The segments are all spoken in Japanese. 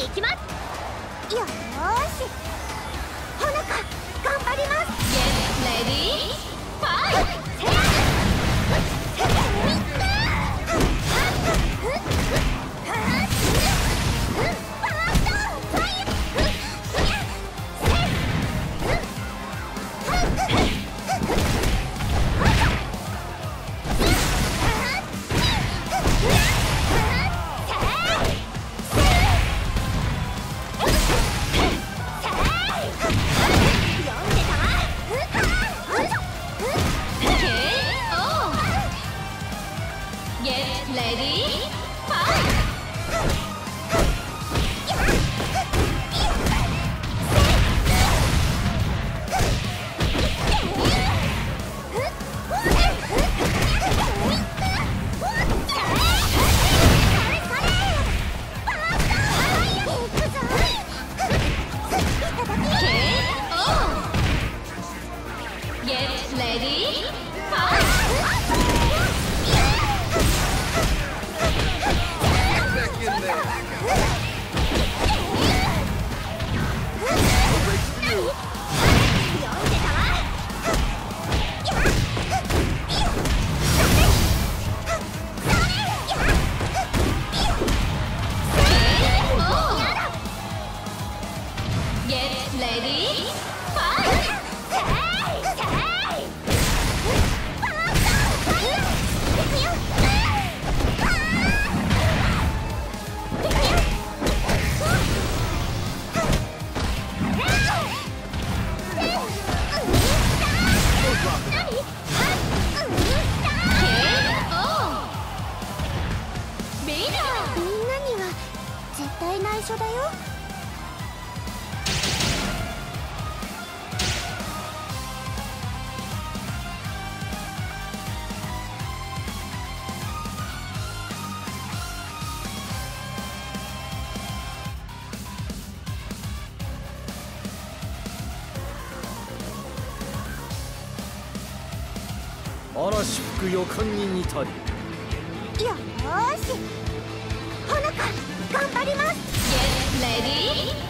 行きますく予感に似たり。よーし。ほのか頑張ります。レディー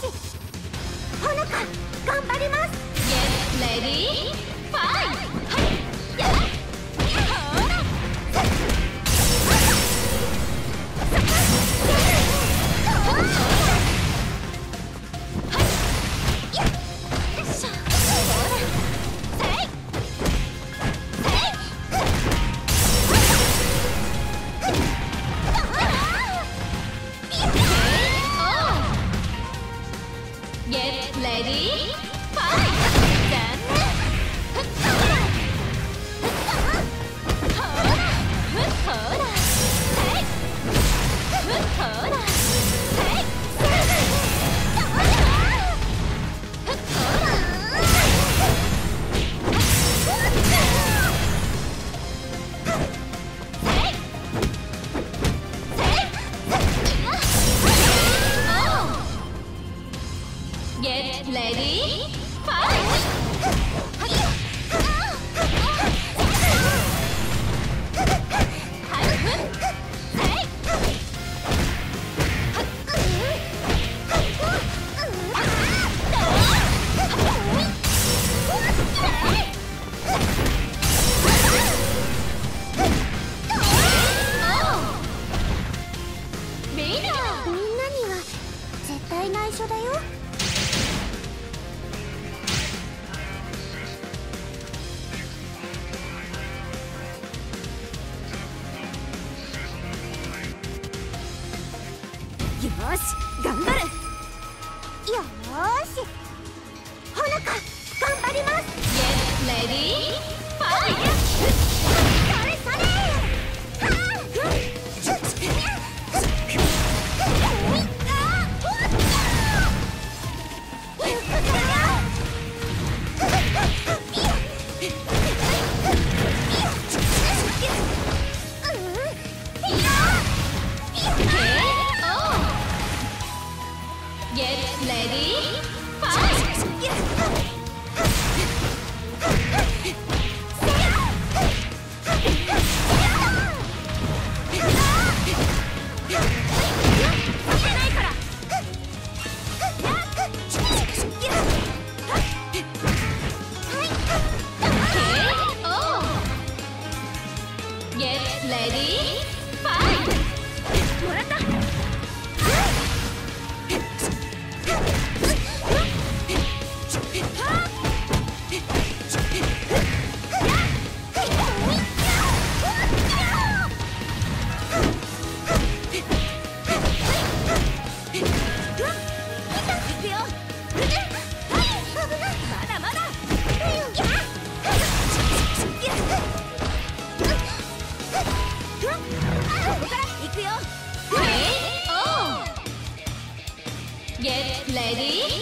ほのか頑張ります。し ready?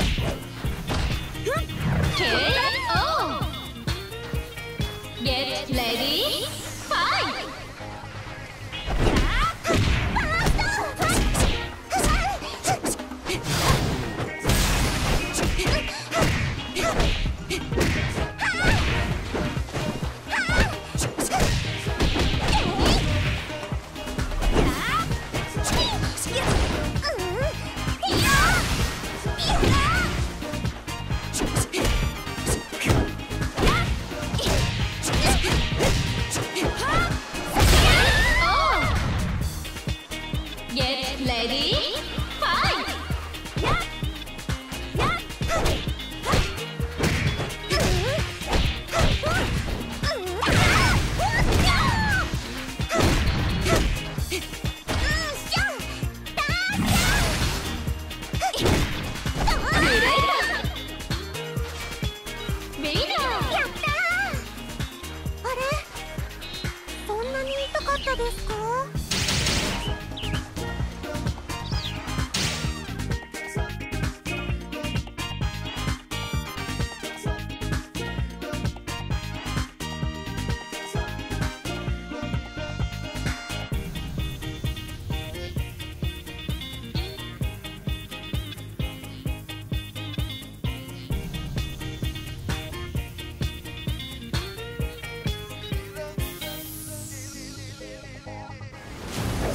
Yeah.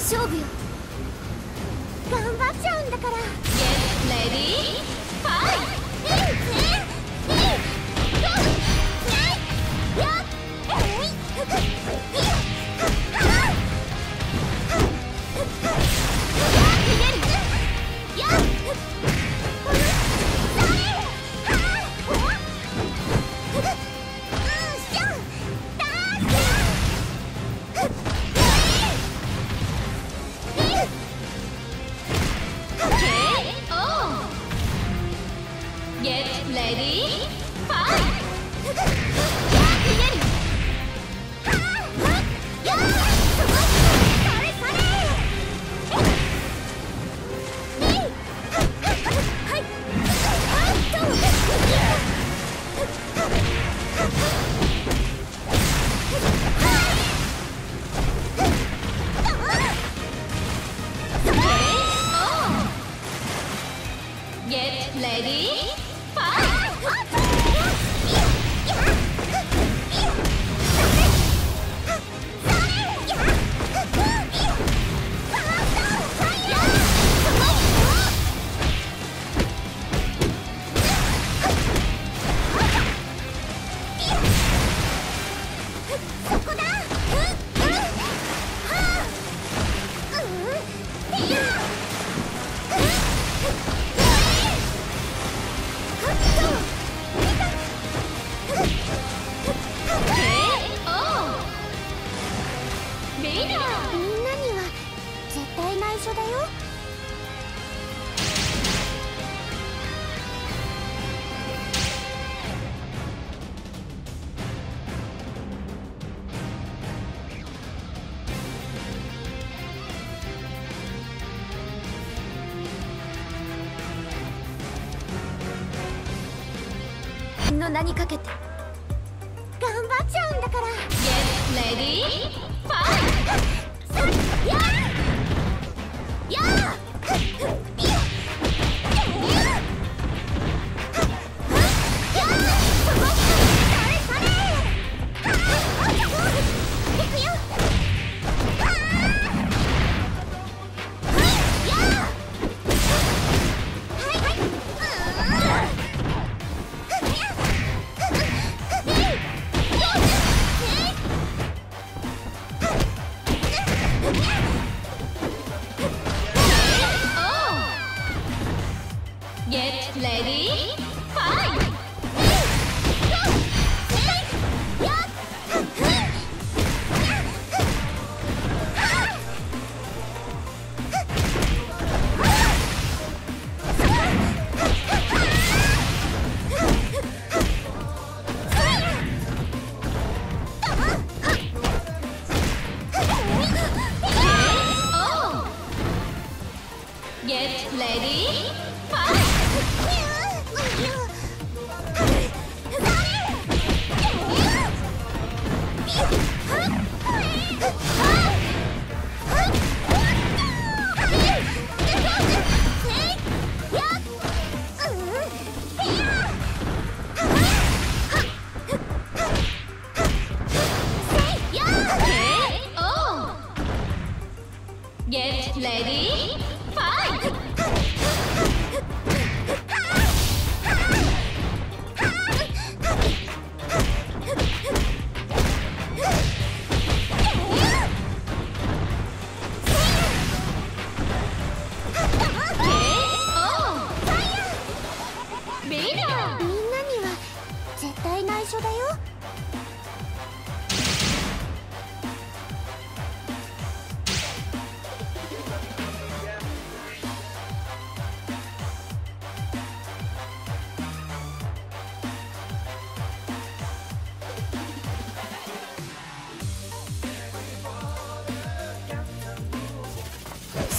勝負よ。頑張っちゃうんだから。Oh!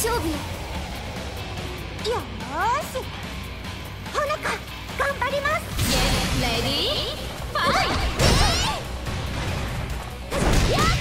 勝負よよーし。ほのか頑張ります。レディーファイト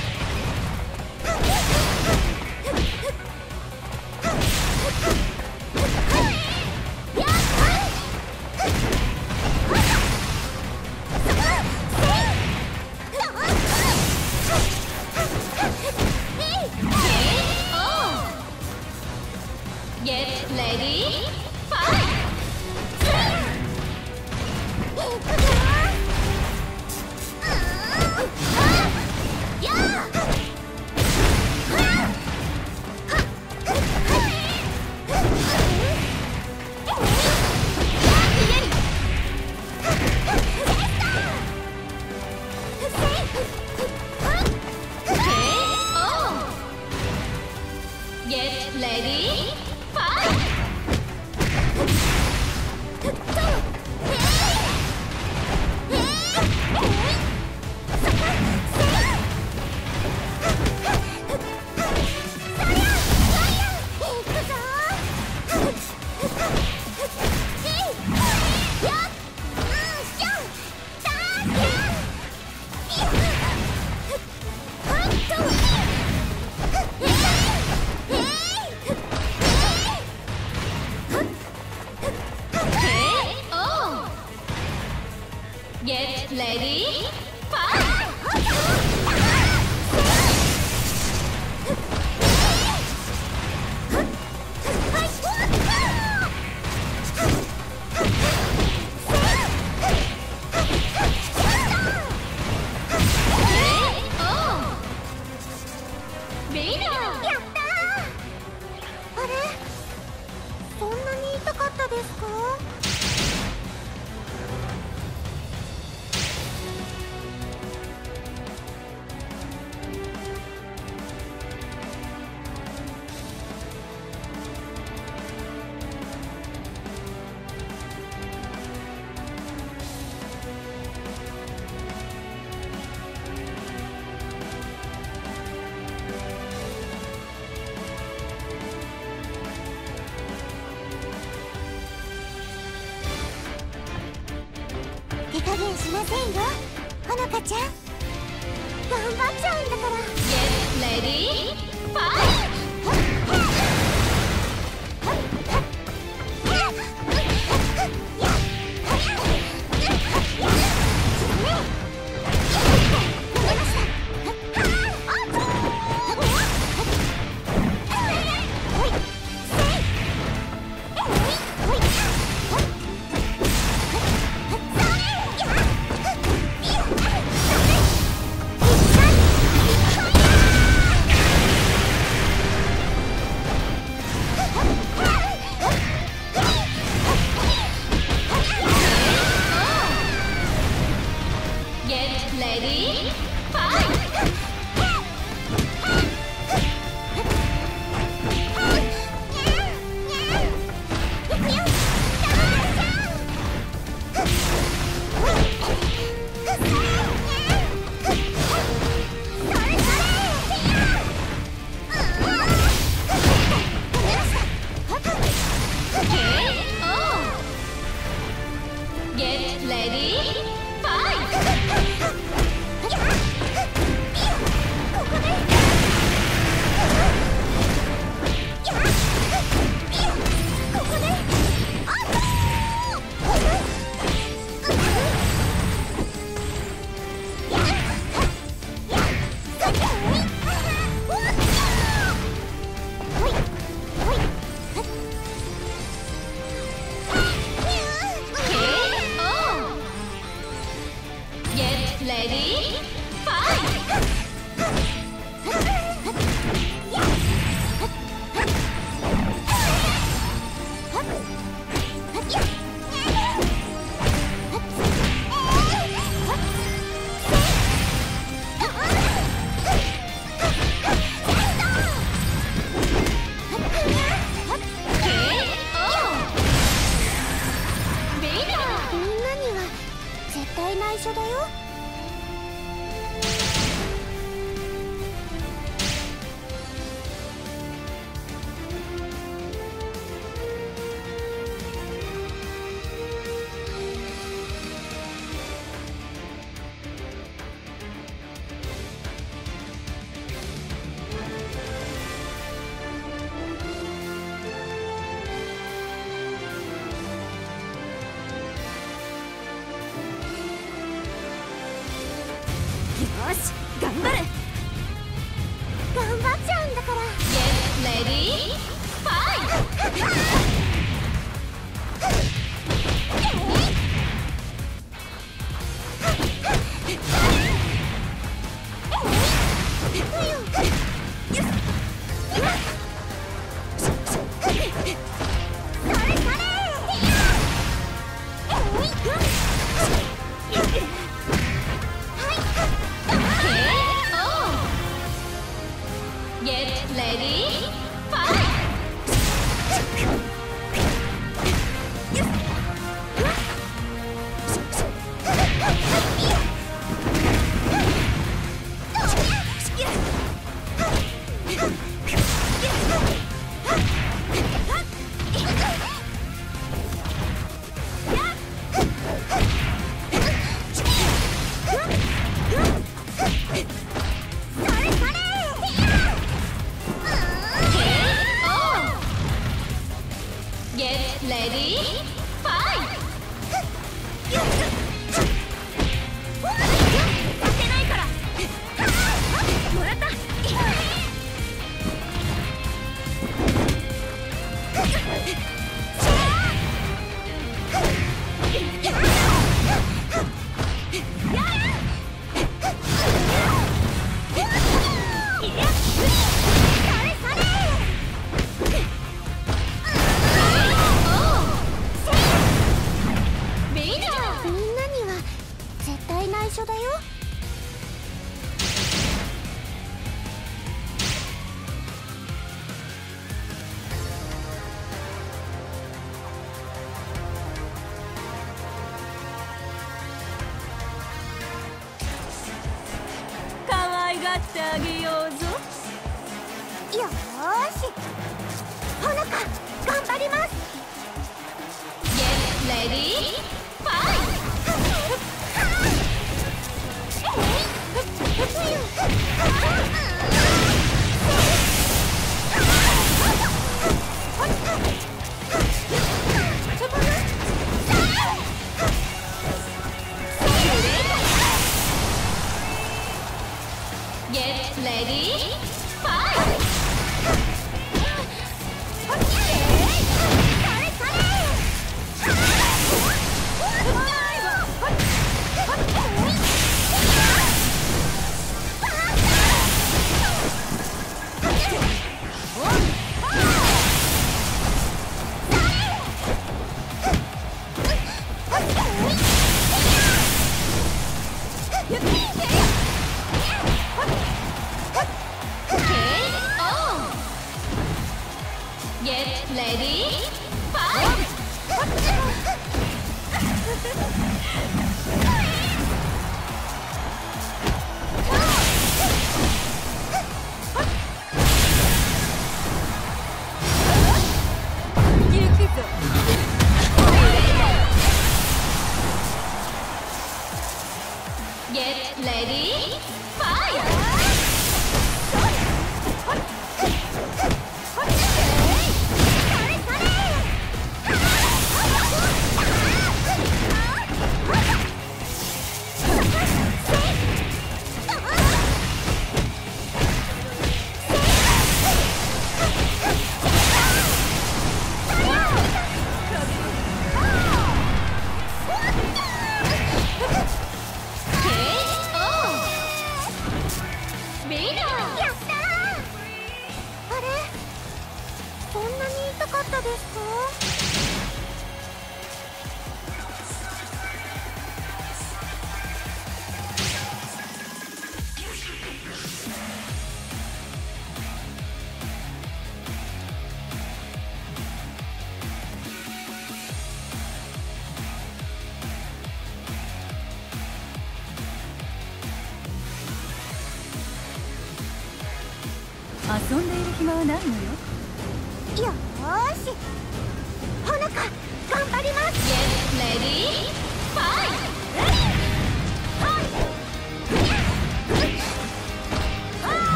Get ready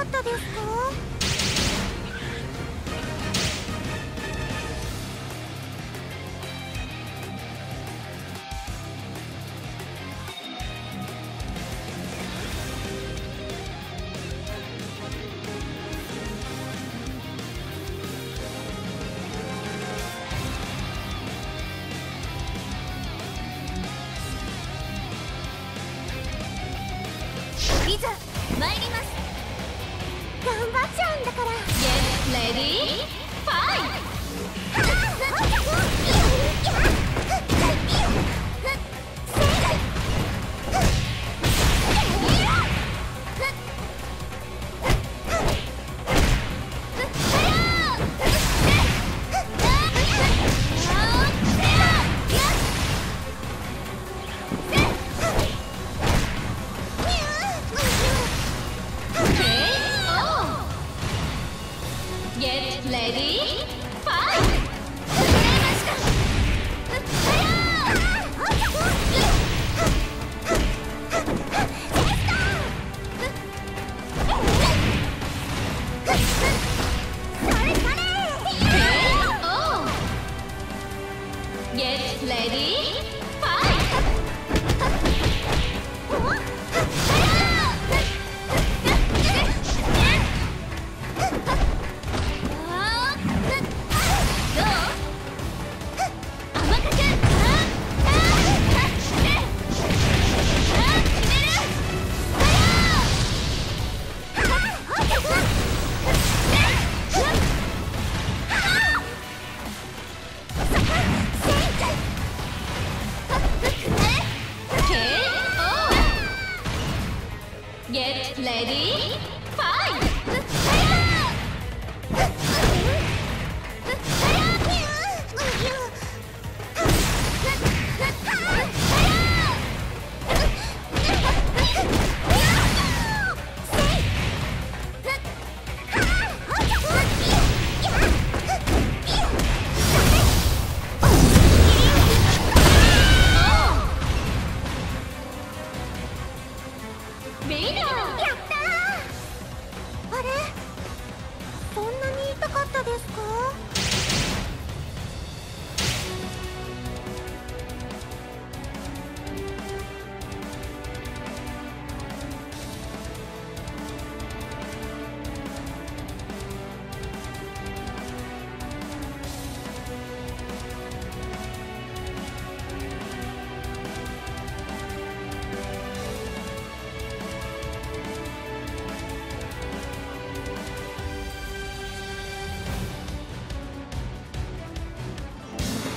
かったですか？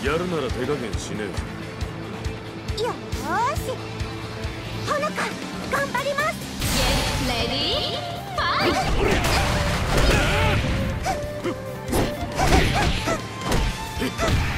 やるなら手加減しねえよ。ーし。ほのか頑張ります。レディーファイト